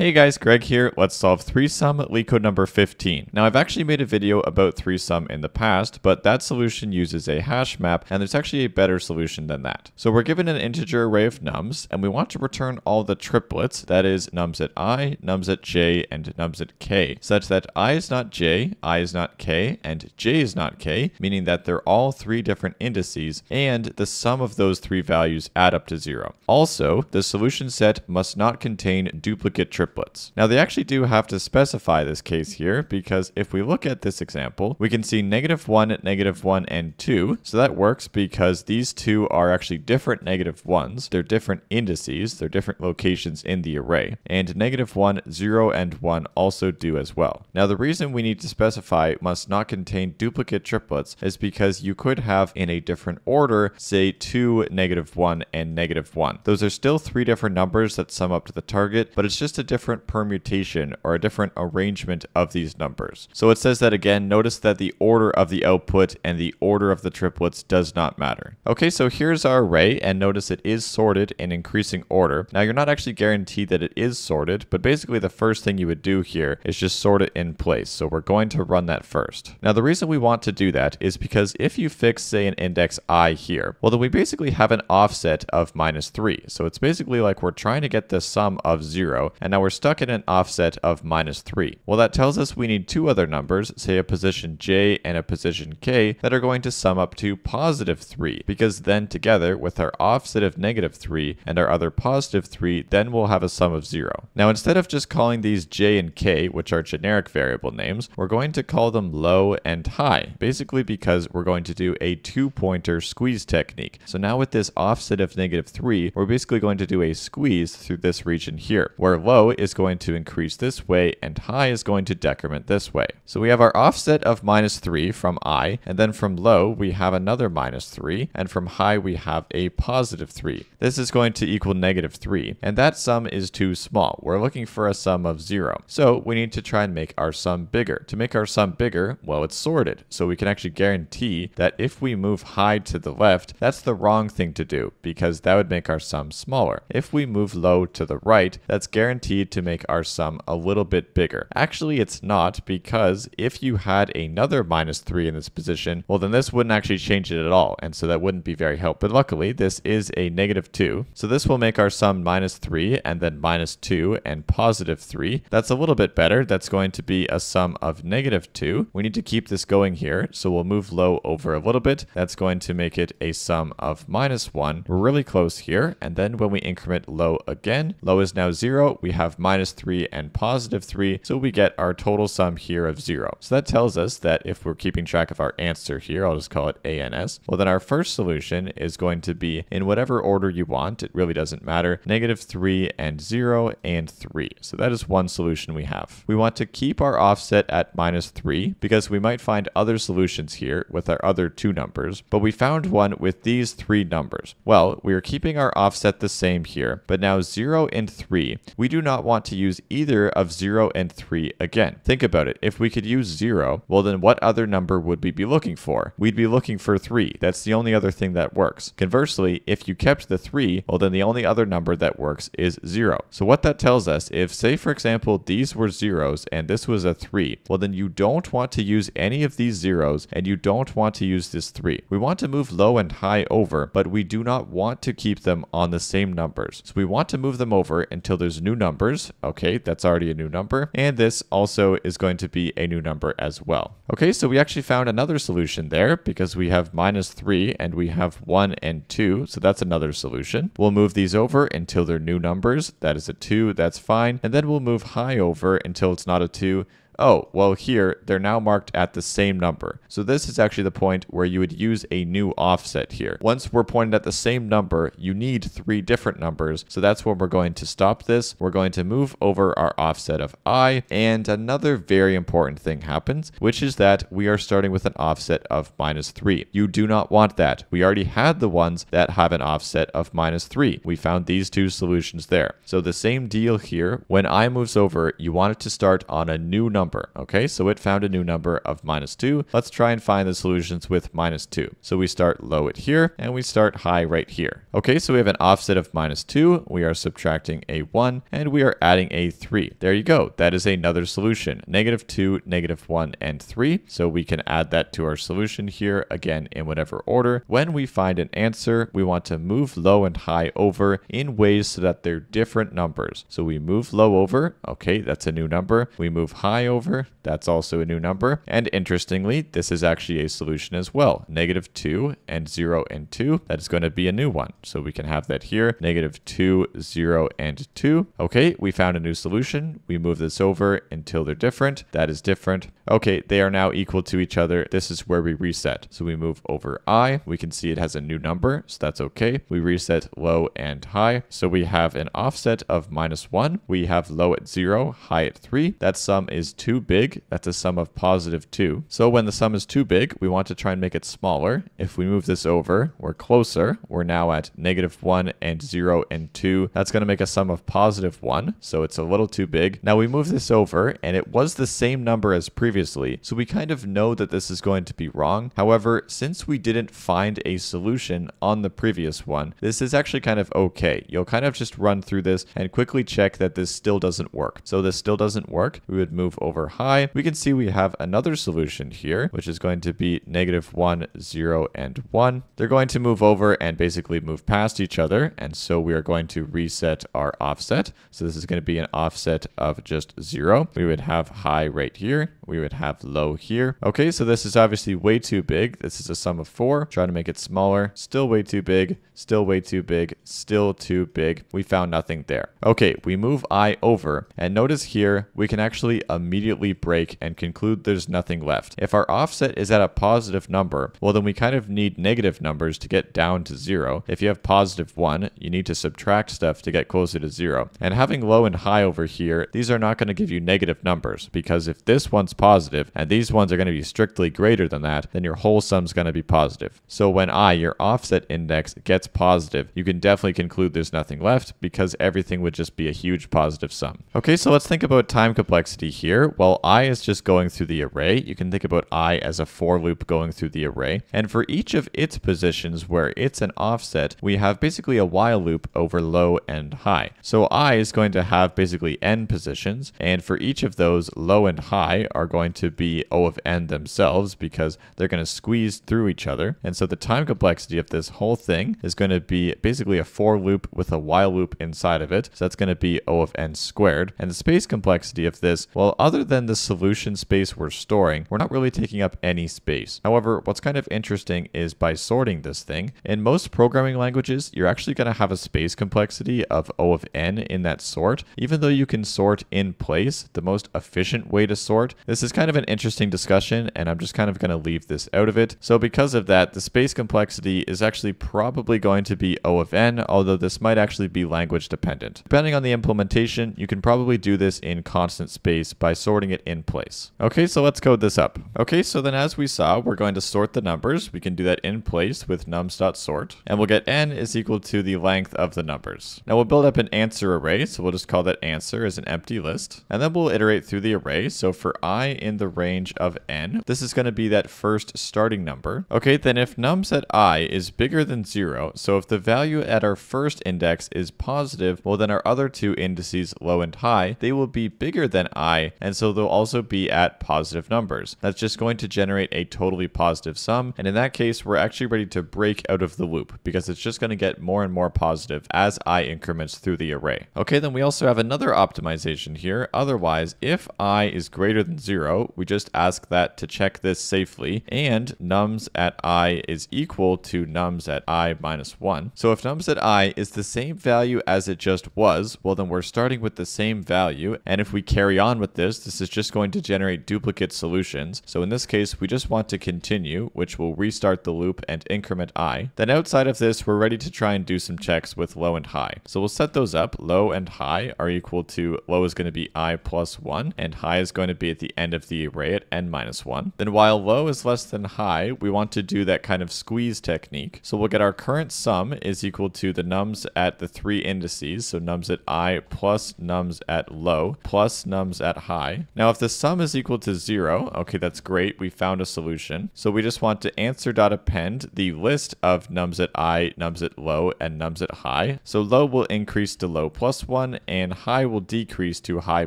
Hey guys, Greg here. Let's solve 3-sum LeetCode number 15. Now I've actually made a video about 3-sum in the past, but that solution uses a hash map and there's actually a better solution than that. So we're given an integer array of nums and we want to return all the triplets, that is nums at i, nums at j, and nums at k, such that i is not j, i is not k, and j is not k, meaning that they're all three different indices and the sum of those three values add up to zero. Also, the solution set must not contain duplicate triplets triplets. Now they actually do have to specify this case here because if we look at this example, we can see negative 1, negative 1, and 2. So that works because these two are actually different negative 1s. They're different indices. They're different locations in the array. And negative 1, 0, and 1 also do as well. Now the reason we need to specify must not contain duplicate triplets is because you could have in a different order, say 2, negative 1, and negative 1. Those are still three different numbers that sum up to the target, but it's just a different different permutation or a different arrangement of these numbers. So it says that again, notice that the order of the output and the order of the triplets does not matter. Okay, so here's our array and notice it is sorted in increasing order. Now you're not actually guaranteed that it is sorted, but basically the first thing you would do here is just sort it in place. So we're going to run that first. Now the reason we want to do that is because if you fix say an index i here, well then we basically have an offset of minus 3. So it's basically like we're trying to get the sum of 0 and now we're we're stuck in an offset of minus 3. Well, that tells us we need two other numbers, say a position j and a position k, that are going to sum up to positive 3, because then together, with our offset of negative 3 and our other positive 3, then we'll have a sum of 0. Now, instead of just calling these j and k, which are generic variable names, we're going to call them low and high, basically because we're going to do a two-pointer squeeze technique. So now with this offset of negative 3, we're basically going to do a squeeze through this region here, where low is going to increase this way and high is going to decrement this way. So we have our offset of minus 3 from i, and then from low we have another minus 3, and from high we have a positive 3. This is going to equal negative 3, and that sum is too small. We're looking for a sum of 0. So we need to try and make our sum bigger. To make our sum bigger, well, it's sorted. So we can actually guarantee that if we move high to the left, that's the wrong thing to do, because that would make our sum smaller. If we move low to the right, that's guaranteed to make our sum a little bit bigger. Actually, it's not because if you had another minus 3 in this position, well then this wouldn't actually change it at all, and so that wouldn't be very helpful. But luckily, this is a negative 2, so this will make our sum minus 3 and then minus 2 and positive 3. That's a little bit better. That's going to be a sum of negative 2. We need to keep this going here, so we'll move low over a little bit. That's going to make it a sum of minus 1. We're really close here, and then when we increment low again, low is now 0. We have minus 3 and positive 3, so we get our total sum here of 0. So that tells us that if we're keeping track of our answer here, I'll just call it ANS, well then our first solution is going to be in whatever order you want, it really doesn't matter, negative 3 and 0 and 3. So that is one solution we have. We want to keep our offset at minus 3 because we might find other solutions here with our other two numbers, but we found one with these three numbers. Well, we are keeping our offset the same here, but now 0 and 3, we do not want to use either of 0 and 3 again. Think about it. If we could use 0, well then what other number would we be looking for? We'd be looking for 3. That's the only other thing that works. Conversely, if you kept the 3, well then the only other number that works is 0. So what that tells us, if say for example these were zeros and this was a 3, well then you don't want to use any of these zeros and you don't want to use this 3. We want to move low and high over, but we do not want to keep them on the same numbers. So we want to move them over until there's new numbers numbers. Okay, that's already a new number. And this also is going to be a new number as well. Okay, so we actually found another solution there because we have minus 3 and we have 1 and 2. So that's another solution. We'll move these over until they're new numbers. That is a 2, that's fine. And then we'll move high over until it's not a 2 oh, well here, they're now marked at the same number. So this is actually the point where you would use a new offset here. Once we're pointed at the same number, you need three different numbers. So that's when we're going to stop this. We're going to move over our offset of i, and another very important thing happens, which is that we are starting with an offset of minus 3. You do not want that. We already had the ones that have an offset of minus 3. We found these two solutions there. So the same deal here. When i moves over, you want it to start on a new number number. Okay, so it found a new number of minus 2. Let's try and find the solutions with minus 2. So we start low at here, and we start high right here. Okay, so we have an offset of minus 2. We are subtracting a 1, and we are adding a 3. There you go. That is another solution. Negative 2, negative 1, and 3. So we can add that to our solution here, again, in whatever order. When we find an answer, we want to move low and high over in ways so that they're different numbers. So we move low over. Okay, that's a new number. We move high over. That's also a new number. And interestingly, this is actually a solution as well. Negative 2 and 0 and 2. That is going to be a new one. So we can have that here. Negative 2, 0, and 2. Okay, we found a new solution. We move this over until they're different. That is different. Okay, they are now equal to each other. This is where we reset. So we move over i. We can see it has a new number, so that's okay. We reset low and high. So we have an offset of minus 1. We have low at 0, high at 3. That sum is too big. That's a sum of positive 2. So when the sum is too big, we want to try and make it smaller. If we move this over, we're closer. We're now at negative 1 and 0 and 2. That's going to make a sum of positive 1, so it's a little too big. Now we move this over, and it was the same number as previously, so we kind of know that this is going to be wrong. However, since we didn't find a solution on the previous one, this is actually kind of okay. You'll kind of just run through this and quickly check that this still doesn't work. So this still doesn't work. We would move over high. We can see we have another solution here, which is going to be negative 1, 0, and 1. They're going to move over and basically move past each other, and so we are going to reset our offset. So this is going to be an offset of just 0. We would have high right here. We would have low here. Okay, so this is obviously way too big. This is a sum of 4. Try to make it smaller. Still way too big. Still way too big. Still too big. We found nothing there. Okay, we move i over, and notice here we can actually immediately break and conclude there's nothing left. If our offset is at a positive number, well then we kind of need negative numbers to get down to 0. If you have positive 1, you need to subtract stuff to get closer to 0. And having low and high over here, these are not going to give you negative numbers, because if this one's positive and these ones are going to be strictly greater than that, then your whole sum's going to be positive. So when i, your offset index, gets positive, you can definitely conclude there's nothing left because everything would just be a huge positive sum. Okay, so let's think about time complexity here. Well, i is just going through the array. You can think about i as a for loop going through the array. And for each of its positions where it's an offset, we have basically a while loop over low and high. So i is going to have basically n positions, and for each of those, low and high are going to be O of n themselves because they're going to squeeze through each other. And so the time complexity of this whole thing is going to be basically a for loop with a while loop inside of it. So that's going to be O of n squared. And the space complexity of this, well, other than the solution space we're storing, we're not really taking up any space. However, what's kind of interesting is by sorting this thing, in most programming languages, you're actually going to have a space complexity of O of n in that sort. Even though you can sort in place, the most efficient way to sort, this is kind of an interesting discussion, and I'm just kind of going to leave this out of it. So because of that, the space complexity is actually probably going to be O of n, although this might actually be language dependent. Depending on the implementation, you can probably do this in constant space by sorting it in place. Okay, so let's code this up. Okay, so then as we saw, we're going to sort the numbers. We can do that in place with nums.sort, and we'll get n is equal to the length of the numbers. Now we'll build up an answer array, so we'll just call that answer as an empty list, and then we'll iterate through the array. So for i in the range of n, this is going to be that first starting number. Okay, then if nums at i is bigger than 0, so if the value at our first index is positive, well then our other two indices, low and high, they will be bigger than i, and so they'll also be at positive numbers. That's just going to generate a totally positive sum, and in that case, we're actually ready to break out of the loop, because it's just going to get more and more positive as i increments through the array. Okay, then we also have another optimization here. Otherwise, if i is greater than 0, we just ask that to check this safely, and nums at i is equal to nums at i minus 1. So if nums at i is the same value as it just was, well then we're starting with the same value, and if we carry on with this, this is just going to generate duplicate solutions. So in this case, we just want to continue, which will restart the loop and increment i. Then outside of this, we're ready to try and do some checks with low and high. So we'll set those up. Low and high are equal to low is going to be i plus 1, and high is going to be at the end of the array at n minus 1. Then while low is less than high, we want to do that kind of squeeze technique. So we'll get our current sum is equal to the nums at the three indices, so nums at i plus nums at low plus nums at high. Now if the sum is equal to 0, okay, that's great. We found a solution. So we just want to answer dot append the list of nums at i, nums at low, and nums at high. So low will increase to low plus 1, and high will decrease to high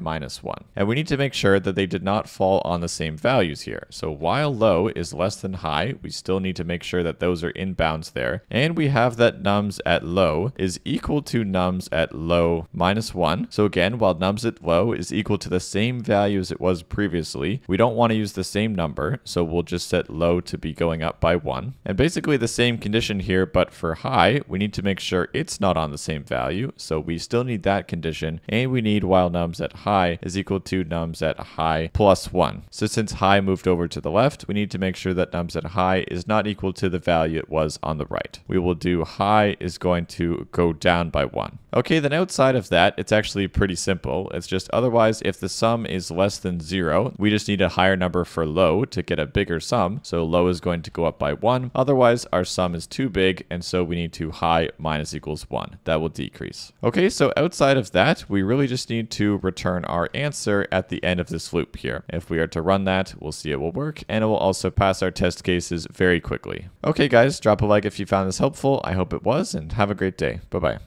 minus 1. And we need to make sure that they did not fall on the same values here. So while low is less than high, we still need to make sure that those are in bounds there. And we have that nums at low is equal to nums at low minus 1. So again, while nums at low is equal to the same value as it was previously, we don't want to use the same number, so we'll just set low to be going up by 1. And basically the same condition here, but for high, we need to make sure it's not on the same value, so we still need that condition, and we need while nums at high is equal to nums at high plus 1. So since high moved over to the left, we need to make sure that nums at high is not equal to the value it was on the right. We will do high is going to go down by 1. Okay, then outside of that, it's actually pretty simple. It's just otherwise, if the sum is less than 0, we just need a higher number for low to get a bigger sum. So low is going to go up by 1. Otherwise, our sum is too big, and so we need to high minus equals 1. That will decrease. Okay, so outside of that, we really just need to return our answer at the end of this loop here. If we are to run that, we'll see it will work, and it will also pass our test cases very quickly. Okay guys, drop a like if you found this helpful. I hope it was, and have a great day. Bye-bye.